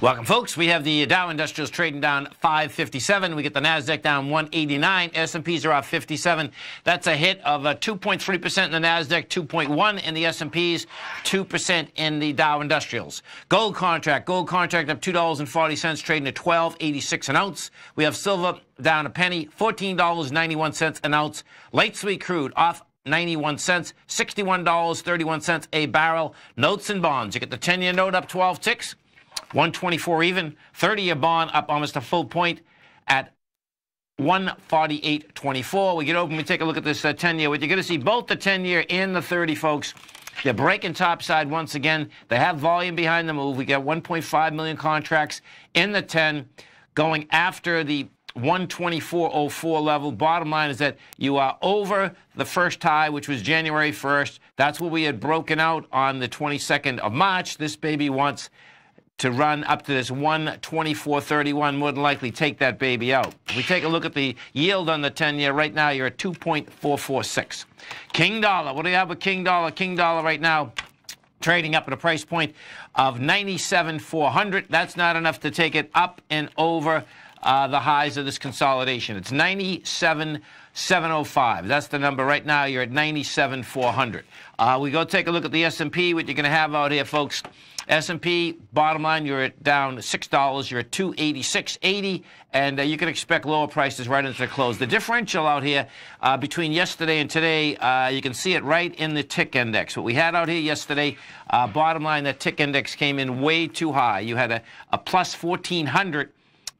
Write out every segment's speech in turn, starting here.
Welcome, folks. We have the Dow Industrials trading down 557. We get the Nasdaq down 189. S&Ps are off 57. That's a hit of 2.3% in the Nasdaq, 2.1 in the S&Ps, 2% in the Dow Industrials. Gold contract, gold contract up $2.40, trading at 12.86 an ounce. We have silver down a penny, $14.91 an ounce. Light sweet crude off 91 cents, $61.31 a barrel. Notes and bonds. You get the 10-year note up 12 ticks. 124 even. 30 year bond up almost a full point at 148.24. We get open, we take a look at this uh, 10 year. What you're going to see both the 10 year and the 30, folks. They're breaking topside once again. They have volume behind the move. We got 1.5 million contracts in the 10 going after the 124.04 level. Bottom line is that you are over the first high, which was January 1st. That's what we had broken out on the 22nd of March. This baby wants to run up to this 124.31, more than likely take that baby out. If we take a look at the yield on the 10 year, right now you're at 2.446. King dollar, what do you have with King dollar? King dollar right now trading up at a price point of 97,400. That's not enough to take it up and over uh, the highs of this consolidation. It's 97,705. That's the number right now. You're at 97,400. Uh, we go take a look at the S&P. What you're going to have out here, folks. S&P bottom line, you're at down six dollars. You're at 286.80, and uh, you can expect lower prices right into the close. The differential out here uh, between yesterday and today, uh, you can see it right in the tick index. What we had out here yesterday, uh, bottom line, that tick index came in way too high. You had a, a plus 1400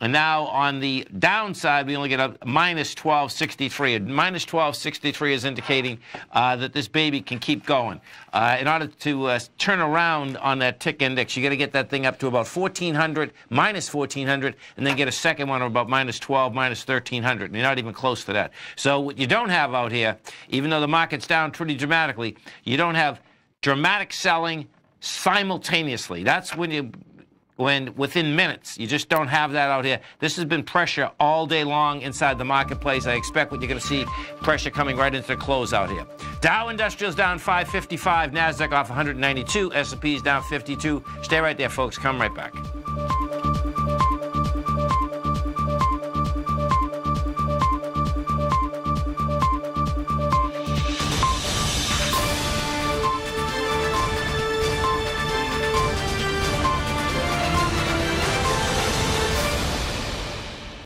and now on the downside, we only get a minus 1263. A minus 1263 is indicating uh, that this baby can keep going. Uh, in order to uh, turn around on that tick index, you got to get that thing up to about 1400, minus 1400, and then get a second one of about minus 12, minus 1300. And you're not even close to that. So what you don't have out here, even though the market's down pretty dramatically, you don't have dramatic selling simultaneously. That's when you when within minutes. You just don't have that out here. This has been pressure all day long inside the marketplace. I expect what you're going to see pressure coming right into the close out here. Dow Industrials down 555, Nasdaq off 192, S&P's down 52. Stay right there, folks. Come right back.